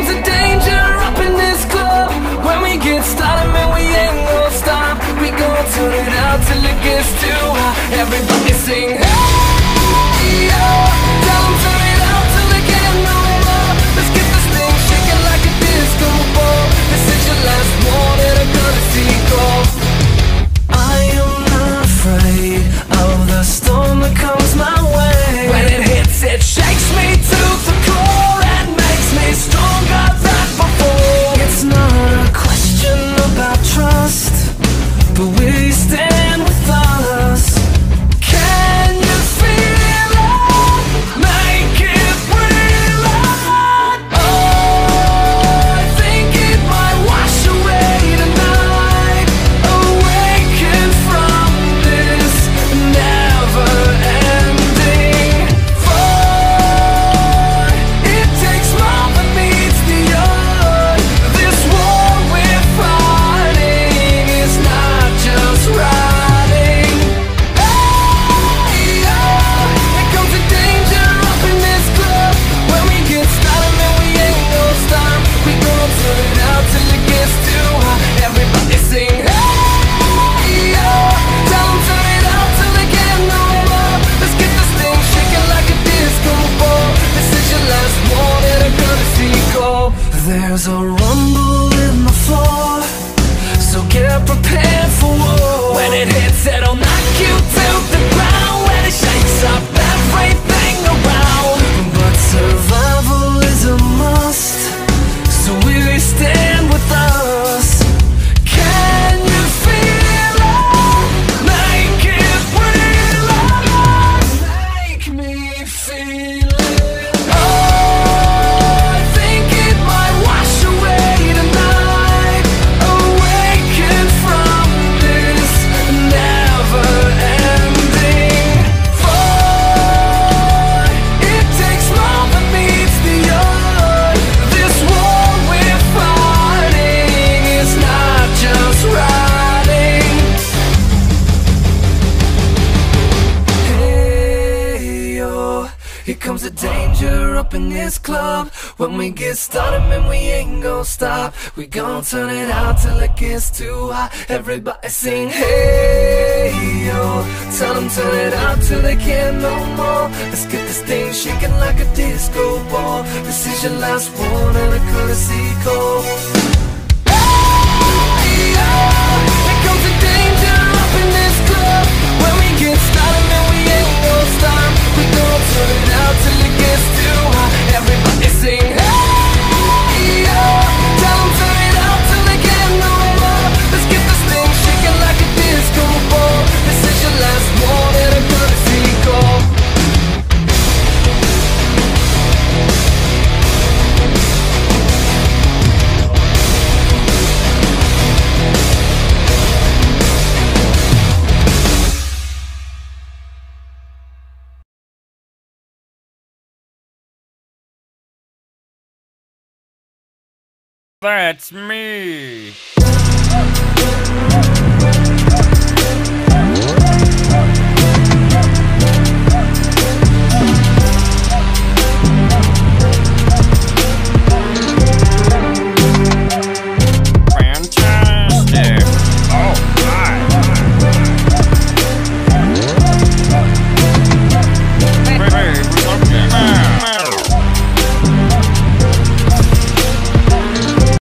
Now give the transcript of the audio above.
comes the danger up in this club. When we get started, man, we ain't gonna stop. We gon' turn it out till it gets too hot. Everybody sing, hey There's a comes the danger up in this club. When we get started, man, we ain't gon' stop. We gon' turn it out till it gets too hot. Everybody sing, hey yo. Tell them turn it out till they can't no more. Let's get this thing shaking like a disco ball. This is your last one and a courtesy call. That's me.